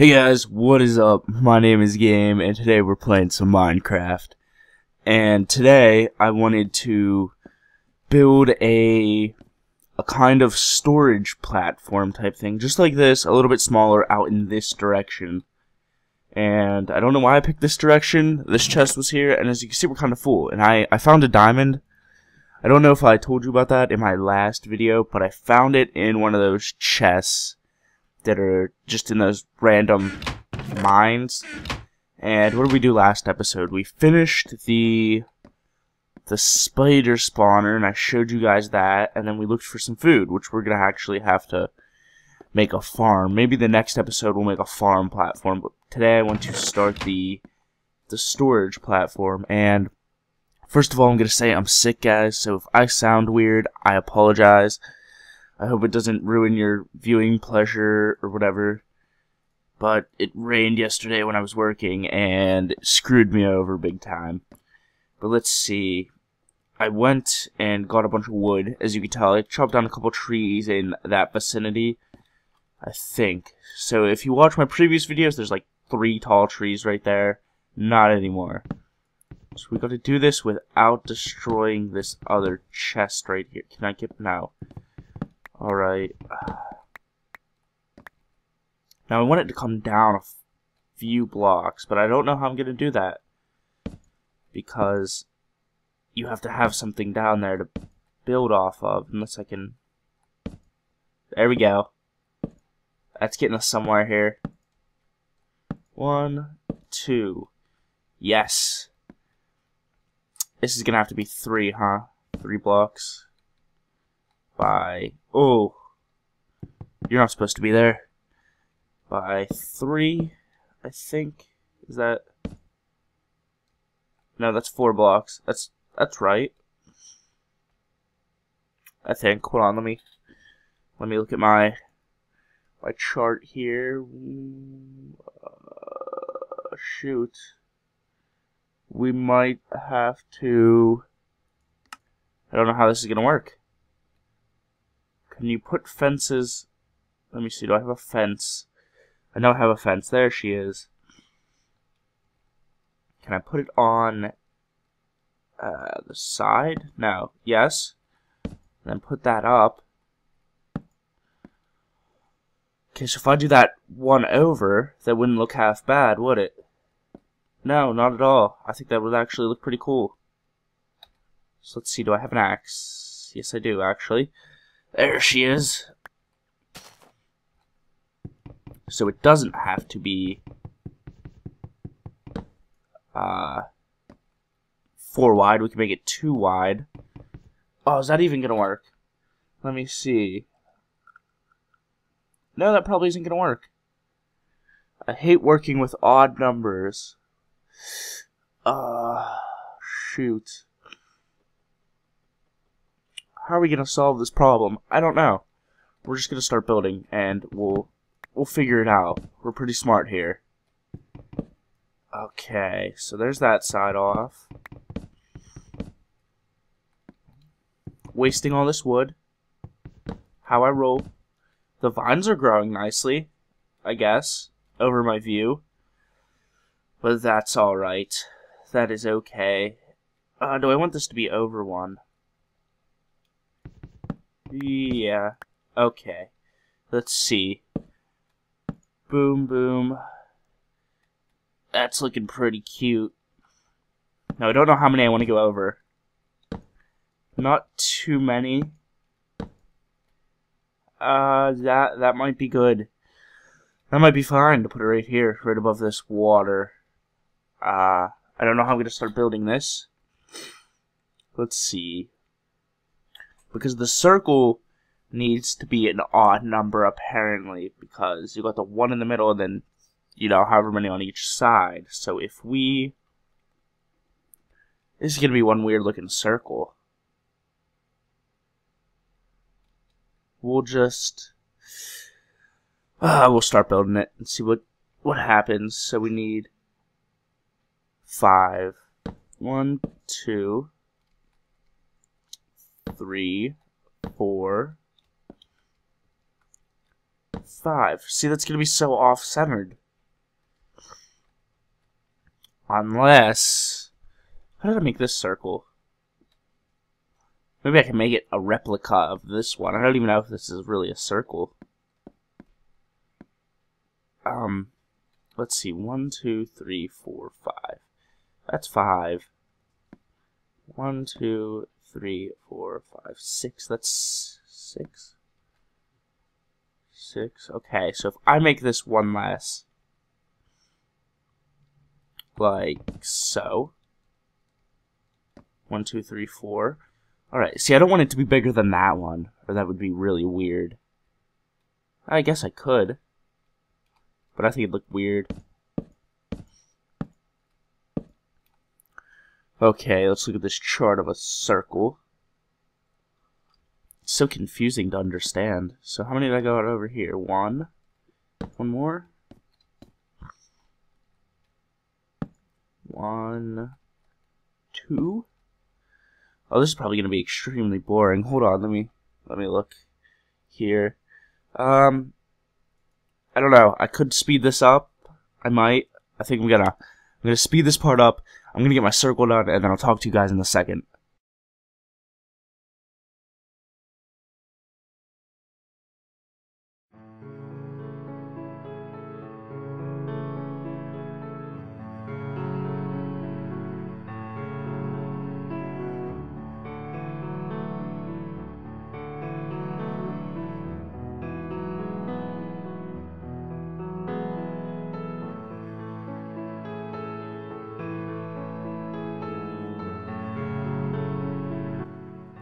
Hey guys, what is up? My name is Game, and today we're playing some Minecraft. And today I wanted to build a a kind of storage platform type thing, just like this, a little bit smaller, out in this direction. And I don't know why I picked this direction. This chest was here, and as you can see, we're kind of full. And I I found a diamond. I don't know if I told you about that in my last video, but I found it in one of those chests that are just in those random mines. And what did we do last episode? We finished the the spider spawner, and I showed you guys that, and then we looked for some food, which we're gonna actually have to make a farm. Maybe the next episode we'll make a farm platform, but today I want to start the the storage platform. And first of all, I'm gonna say I'm sick, guys. So if I sound weird, I apologize. I hope it doesn't ruin your viewing pleasure or whatever. But it rained yesterday when I was working and screwed me over big time. But let's see. I went and got a bunch of wood. As you can tell, I chopped down a couple trees in that vicinity. I think. So if you watch my previous videos, there's like three tall trees right there. Not anymore. So we got to do this without destroying this other chest right here. Can I get... No. Alright. Now I want it to come down a few blocks, but I don't know how I'm going to do that. Because you have to have something down there to build off of, unless I can... There we go. That's getting us somewhere here. One, two. Yes. This is going to have to be three, huh? Three blocks by, oh, you're not supposed to be there, by three, I think, is that, no, that's four blocks, that's, that's right, I think, hold on, let me, let me look at my, my chart here, uh, shoot, we might have to, I don't know how this is going to work. Can you put fences? Let me see. Do I have a fence? I know I have a fence. There she is. Can I put it on uh, the side? No. Yes. And then put that up. Okay, so if I do that one over, that wouldn't look half bad, would it? No, not at all. I think that would actually look pretty cool. So let's see, do I have an axe? Yes, I do, actually. There she is. So it doesn't have to be uh, four wide. We can make it two wide. Oh, is that even going to work? Let me see. No, that probably isn't going to work. I hate working with odd numbers. Uh, shoot. How are we going to solve this problem? I don't know. We're just going to start building, and we'll we'll figure it out. We're pretty smart here. Okay, so there's that side off. Wasting all this wood. How I roll. The vines are growing nicely, I guess, over my view. But that's alright. That is okay. Uh, do I want this to be over one? Yeah. Okay. Let's see. Boom, boom. That's looking pretty cute. Now, I don't know how many I want to go over. Not too many. Uh, that, that might be good. That might be fine to put it right here, right above this water. Uh, I don't know how I'm going to start building this. Let's see because the circle needs to be an odd number apparently because you got the one in the middle and then you know however many on each side. So if we this is gonna be one weird looking circle. We'll just uh, we'll start building it and see what what happens. So we need five one two three, four, five. See, that's going to be so off-centered. Unless... How did I make this circle? Maybe I can make it a replica of this one. I don't even know if this is really a circle. Um, let's see. One, two, three, four, five. That's five. One, two, three, four, five, six. That's six. Six. Okay, so if I make this one less, like so. One, two, three, four. Alright, see, I don't want it to be bigger than that one, or that would be really weird. I guess I could. But I think it'd look weird. Okay, let's look at this chart of a circle. It's so confusing to understand. So how many did I got over here? One? One more? One, two. Oh, this is probably going to be extremely boring. Hold on, let me let me look here. Um, I don't know. I could speed this up. I might. I think I'm gonna I'm gonna speed this part up. I'm gonna get my circle done, and then I'll talk to you guys in a second.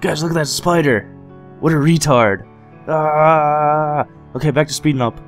Guys, look at that spider! What a retard! Ah! Okay, back to speeding up.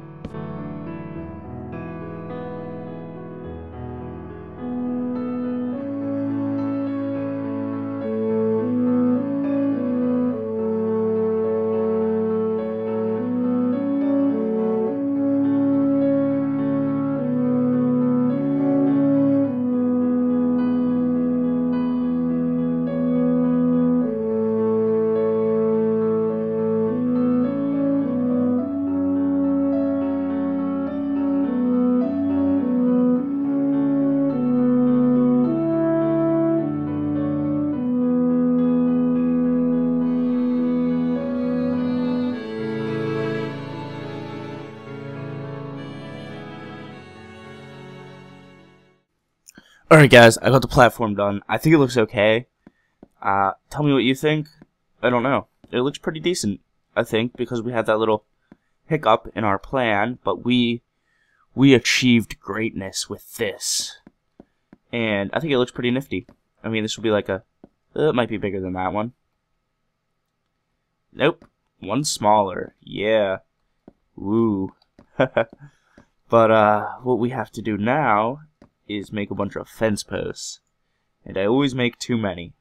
Alright guys, I got the platform done. I think it looks okay. Uh, tell me what you think. I don't know. It looks pretty decent, I think, because we had that little hiccup in our plan, but we we achieved greatness with this. And I think it looks pretty nifty. I mean, this will be like a... Uh, it might be bigger than that one. Nope. One smaller. Yeah. Woo. but, uh, what we have to do now is make a bunch of fence posts. And I always make too many.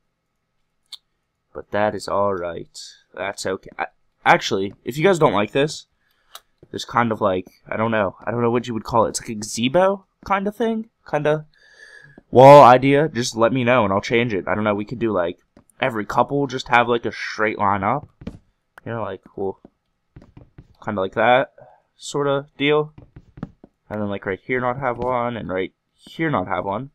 But that is alright. That's okay. I, actually, if you guys don't like this, there's kind of like, I don't know. I don't know what you would call it. It's like a gazebo kind of thing. Kind of wall idea. Just let me know and I'll change it. I don't know. We could do like every couple just have like a straight line up. You know, like, cool. Kind of like that sort of deal. And then like right here not have one and right here not have one.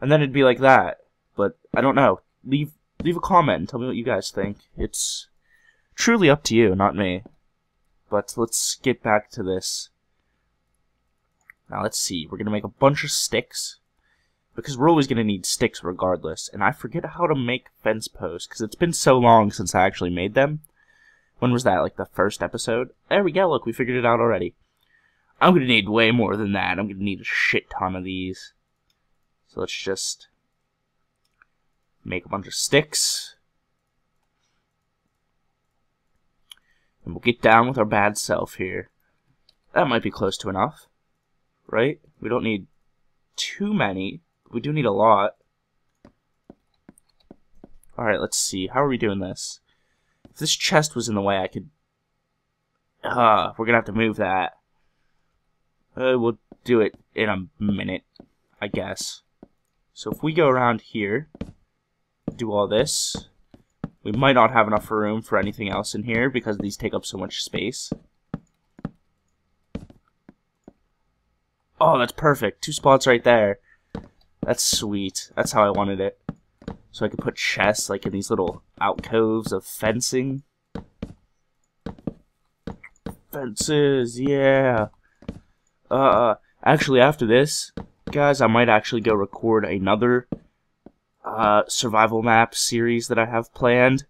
And then it'd be like that. But I don't know. Leave leave a comment and tell me what you guys think. It's truly up to you, not me. But let's get back to this. Now let's see. We're gonna make a bunch of sticks. Because we're always gonna need sticks regardless. And I forget how to make fence posts, because it's been so long since I actually made them. When was that? Like the first episode? There we go, look, we figured it out already. I'm gonna need way more than that. I'm gonna need a shit ton of these. So let's just make a bunch of sticks. And we'll get down with our bad self here. That might be close to enough. Right? We don't need too many. We do need a lot. Alright, let's see. How are we doing this? If this chest was in the way, I could... Uh, we're gonna have to move that. Uh, we'll do it in a minute, I guess. So if we go around here, do all this, we might not have enough room for anything else in here because these take up so much space. Oh, that's perfect. Two spots right there. That's sweet. That's how I wanted it. So I could put chests like in these little alcoves of fencing. Fences, yeah. Uh, actually, after this, guys, I might actually go record another uh, survival map series that I have planned.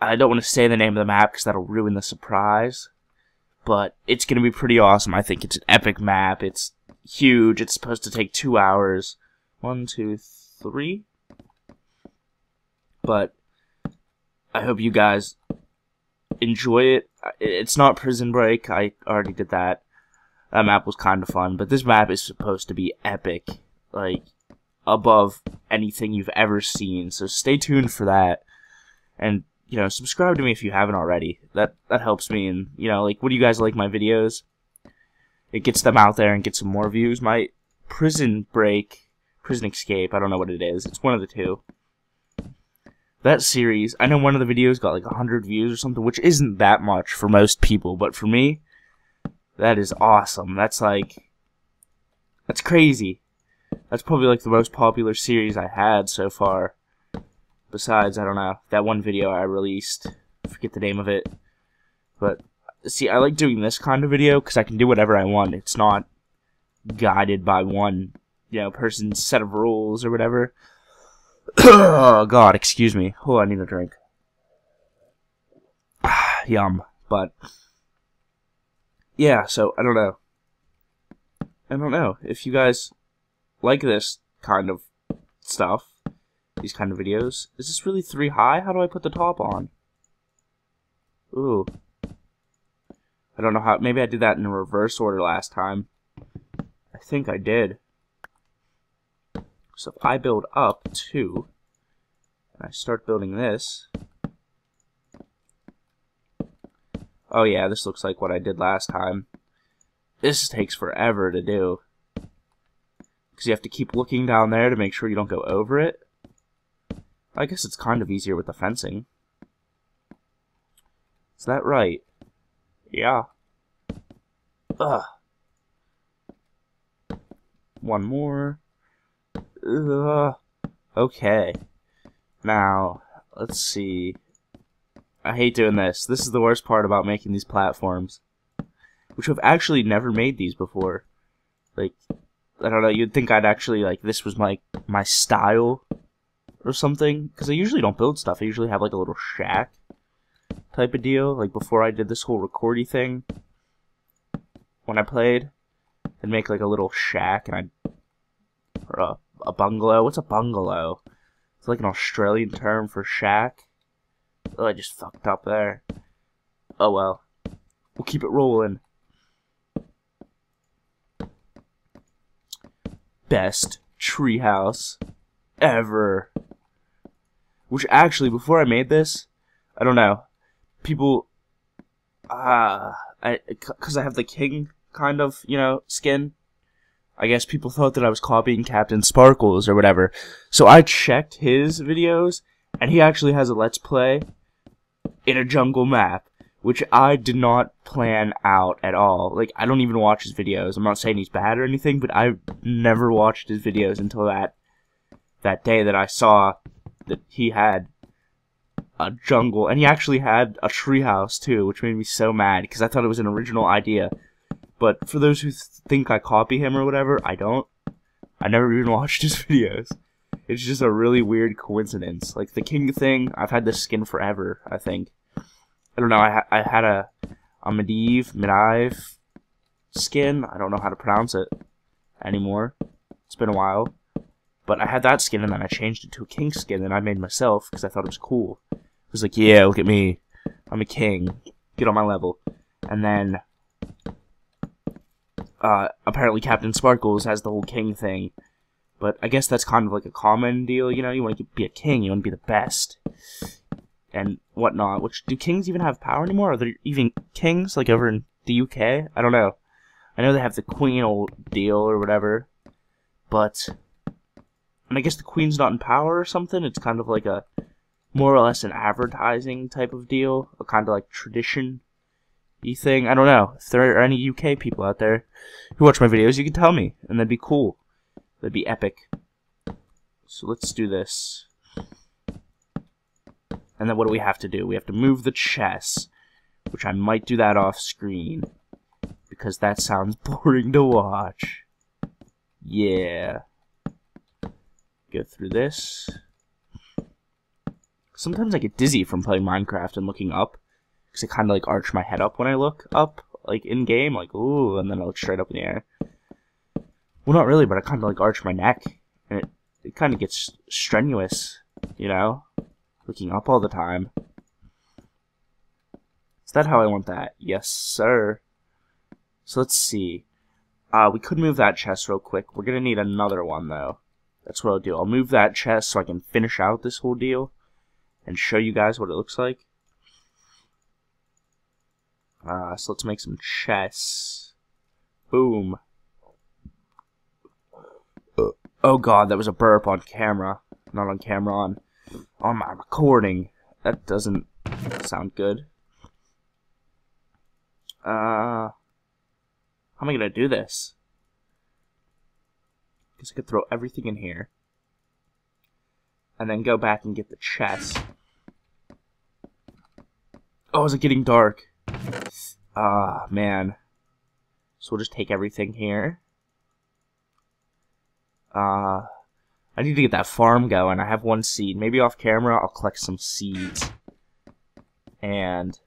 I don't want to say the name of the map because that'll ruin the surprise. But it's going to be pretty awesome. I think it's an epic map. It's huge. It's supposed to take two hours. One, two, three. But I hope you guys enjoy it. It's not Prison Break. I already did that. That map was kind of fun. But this map is supposed to be epic. Like, above anything you've ever seen. So stay tuned for that. And, you know, subscribe to me if you haven't already. That that helps me and, you know, like what do you guys like my videos? It gets them out there and gets some more views. My prison break, prison escape, I don't know what it is. It's one of the two. That series, I know one of the videos got like 100 views or something, which isn't that much for most people, but for me, that is awesome. That's like, that's crazy. That's probably like the most popular series I had so far. Besides, I don't know, that one video I released. I forget the name of it. But, see, I like doing this kind of video because I can do whatever I want. It's not guided by one, you know, person's set of rules or whatever. oh, God, excuse me. Oh, I need a drink. Yum. But, yeah, so, I don't know. I don't know. If you guys like this kind of stuff, these kind of videos. Is this really three high? How do I put the top on? Ooh. I don't know how, maybe I did that in reverse order last time. I think I did. So if I build up two, and I start building this, oh yeah, this looks like what I did last time. This takes forever to do because you have to keep looking down there to make sure you don't go over it. I guess it's kind of easier with the fencing. Is that right? Yeah. Ugh. One more. Ugh. Okay. Now, let's see. I hate doing this. This is the worst part about making these platforms. Which I've actually never made these before. Like, I don't know. You'd think I'd actually like this was my my style or something because I usually don't build stuff. I usually have like a little shack type of deal. Like before I did this whole recordy thing, when I played, I'd make like a little shack and I'd or a, a bungalow. What's a bungalow? It's like an Australian term for shack. Oh, I just fucked up there. Oh well. We'll keep it rolling. best treehouse ever. Which actually, before I made this, I don't know, people, ah, uh, I, cause I have the king kind of, you know, skin. I guess people thought that I was copying CaptainSparklez or whatever. So I checked his videos, and he actually has a Let's Play in a jungle map which I did not plan out at all. Like, I don't even watch his videos. I'm not saying he's bad or anything, but I never watched his videos until that that day that I saw that he had a jungle, and he actually had a treehouse too, which made me so mad because I thought it was an original idea. But for those who th think I copy him or whatever, I don't. I never even watched his videos. It's just a really weird coincidence. Like the king thing, I've had this skin forever, I think. I don't know. I, ha I had a a Medivh Medivh skin. I don't know how to pronounce it anymore. It's been a while, but I had that skin and then I changed it to a king skin and I made myself because I thought it was cool. It was like, yeah, look at me, I'm a king. Get on my level. And then uh, apparently CaptainSparklez has the whole king thing. But I guess that's kind of like a common deal, you know? You want to be a king, you want to be the best and whatnot. Which do kings even have power anymore? Are there even kings like over in the UK? I don't know. I know they have the queen old deal or whatever, but and I guess the queen's not in power or something. It's kind of like a more or less an advertising type of deal, a kind of like tradition thing. I don't know. If there are any UK people out there who watch my videos, you can tell me, and that'd be cool. That'd be epic. So let's do this. And then what do we have to do? We have to move the chess, which I might do that off screen, because that sounds boring to watch. Yeah. Go through this. Sometimes I get dizzy from playing Minecraft and looking up, because I kind of like arch my head up when I look up, like in game, like ooh, and then I look straight up in the air. Well, not really, but I kind of like arch my neck, and it, it kind of gets strenuous, you know, looking up all the time. Is that how I want that? Yes, sir. So let's see. Uh, we could move that chest real quick. We're gonna need another one, though. That's what I'll do. I'll move that chest so I can finish out this whole deal and show you guys what it looks like. Uh, so let's make some chests. Boom. Oh god, that was a burp on camera. Not on camera, on, on my recording. That doesn't sound good. Uh, how am I gonna do this? Guess I could throw everything in here. And then go back and get the chest. Oh, is it getting dark? Ah, man. So we'll just take everything here. Uh, I need to get that farm going. I have one seed. Maybe off camera, I'll collect some seeds. And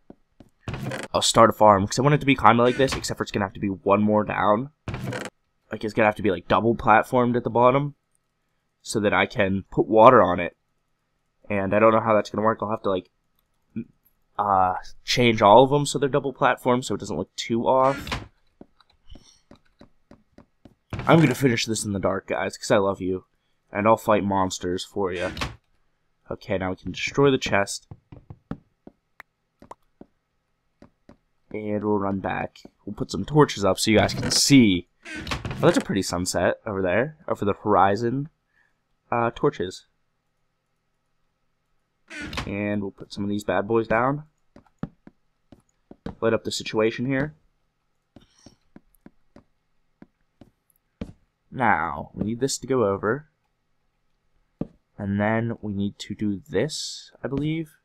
I'll start a farm. Because I want it to be kind of like this, except for it's going to have to be one more down. Like, it's going to have to be, like, double platformed at the bottom. So that I can put water on it. And I don't know how that's going to work. I'll have to, like, uh, change all of them so they're double platformed so it doesn't look too off. I'm going to finish this in the dark, guys, because I love you. And I'll fight monsters for you. Okay, now we can destroy the chest. And we'll run back. We'll put some torches up so you guys can see. Oh, that's a pretty sunset over there, over the horizon. Uh, torches. And we'll put some of these bad boys down. Light up the situation here. Now, we need this to go over. And then we need to do this, I believe.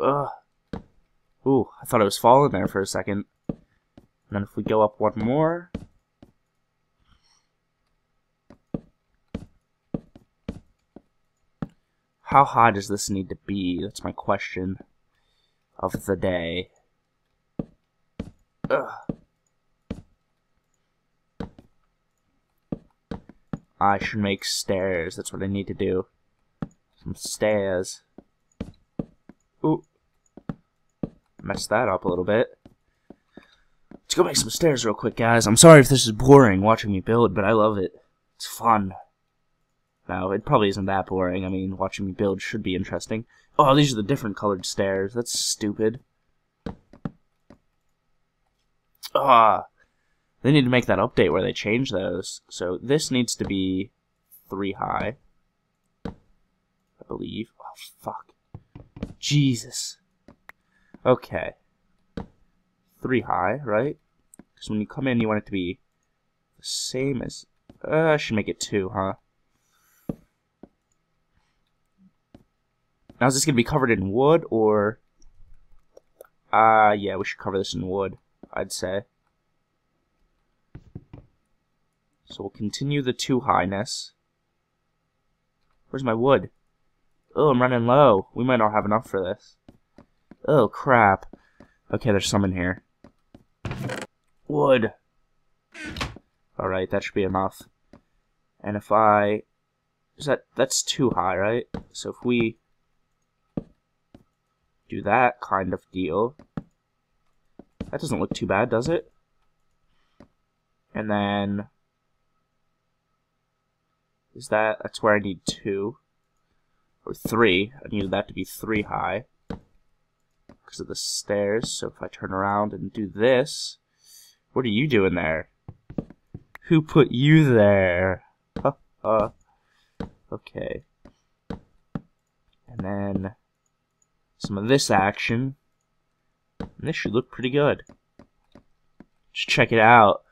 Ugh. Ooh, I thought it was falling there for a second. And then if we go up one more, How high does this need to be? That's my question of the day. Ugh. I should make stairs. That's what I need to do. Some stairs. Ooh. Messed that up a little bit. Let's go make some stairs real quick, guys. I'm sorry if this is boring watching me build, but I love it. It's fun. No, it probably isn't that boring. I mean, watching me build should be interesting. Oh, these are the different colored stairs. That's stupid. Ah, they need to make that update where they change those. So this needs to be three high. I believe. Oh, fuck. Jesus. Okay. Three high, right? Because when you come in, you want it to be the same as... Uh, I should make it two, huh? Now is this going to be covered in wood or... Uh, yeah, we should cover this in wood, I'd say. So we'll continue the two highness. Where's my wood? Oh, I'm running low. We might not have enough for this. Oh, crap. Okay, there's some in here. Wood. Alright, that should be enough. And if I... Is that... That's too high, right? So if we do that kind of deal. That doesn't look too bad, does it? And then... Is that... That's where I need two. Or three. I needed that to be three high. Because of the stairs. So if I turn around and do this... What are you doing there? Who put you there? okay. And then some of this action. And this should look pretty good. Just check it out.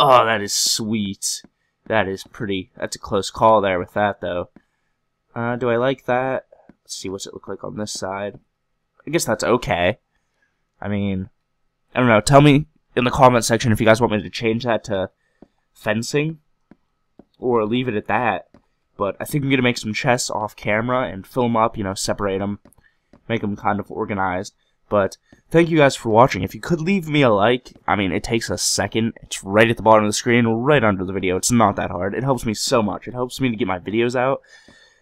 Oh, that is sweet. That is pretty. That's a close call there with that, though. Uh, do I like that? Let's see what's it look like on this side. I guess that's okay. I mean, I don't know. Tell me in the comment section if you guys want me to change that to fencing or leave it at that. But I think I'm going to make some chests off camera and fill them up, you know, separate them, make them kind of organized. But thank you guys for watching. If you could leave me a like, I mean, it takes a second. It's right at the bottom of the screen, right under the video. It's not that hard. It helps me so much. It helps me to get my videos out.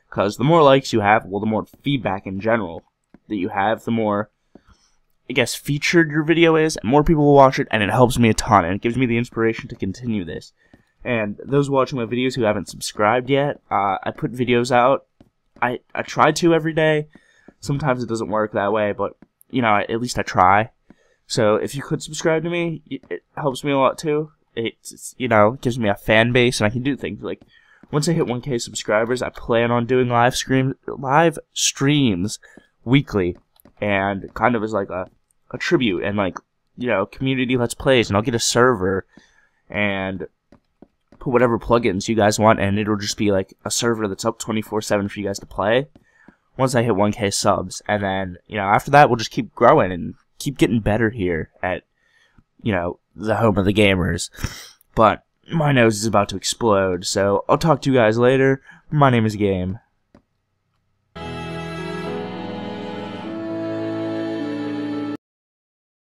Because the more likes you have, well, the more feedback in general that you have, the more, I guess, featured your video is, and more people will watch it, and it helps me a ton, and it gives me the inspiration to continue this. And those watching my videos who haven't subscribed yet, uh, I put videos out. I, I try to every day. Sometimes it doesn't work that way, but you know, at least I try. So if you could subscribe to me, it helps me a lot too. It's, you know, gives me a fan base, and I can do things like once I hit 1K subscribers, I plan on doing live stream live streams weekly, and kind of as like a a tribute and like you know community let's plays, and I'll get a server and put whatever plugins you guys want, and it'll just be like a server that's up 24/7 for you guys to play once I hit 1k subs. And then, you know, after that, we'll just keep growing and keep getting better here at, you know, the home of the gamers. But my nose is about to explode, so I'll talk to you guys later. My name is Game.